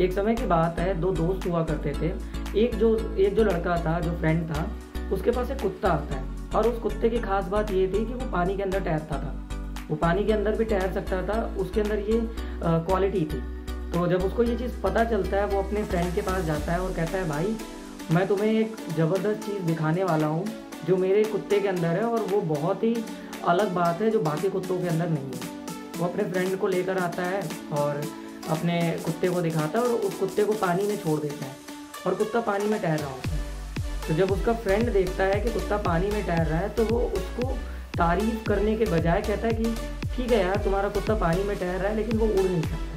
एक समय की बात है, दो दोस्त हुआ करते थे। एक जो एक जो लड़का था, जो फ्रेंड था, उसके पास एक कुत्ता आता है। और उस कुत्ते की खास बात ये थी कि वो पानी के अंदर तैरता था। वो पानी के अंदर भी तैर सकता था, उसके अंदर ये क्वालिटी थी। तो जब उसको ये चीज़ पता चलता है, वो अपने फ्रेंड के पास जाता है और कहता है, भाई, मैं तुम्हें एक ज़बरदस्त चीज़ दिखाने वाला हूँ, जो मेरे कुत्ते के अंदर है और वो बहुत ही अलग बात है, जो बाकी कुत्तों के अंदर नहीं है। वो अपने फ्रेंड को लेकर आता है और अपने कुत्ते को दिखाता है और उस कुत्ते को पानी में छोड़ देता है। और कुत्ता पानी में तैर रहा होता है। तो जब उसका फ्रेंड देखता है कि कुत्ता पानी में तैर रहा है तो वो उसको तारीफ़ करने के बजाय कहता है कि, ठीक है यार, तुम्हारा कुत्ता पानी में तैर रहा है, लेकिन वो उड़ नहीं सकता।